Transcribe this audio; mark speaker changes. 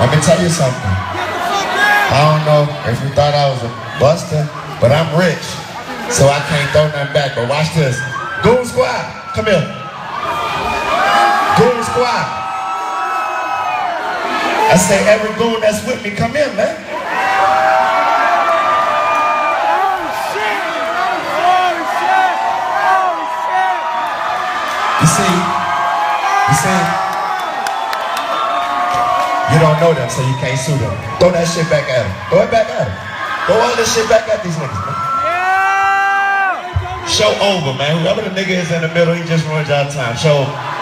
Speaker 1: let me tell you something. I don't know if you thought I was a buster, but I'm rich, so I can't throw nothing back. But watch this. Goon Squad, come here. Goon Squad. I say every goon that's with me, come in, man. Oh shit. Oh shit. Oh shit. You see, you see, you don't know them, so you can't sue them. Throw that shit back at them. Throw it back at them. Throw all this shit back at these niggas, man. Show over, man. Whoever the nigga is in the middle, he just ruined y'all time. Show over.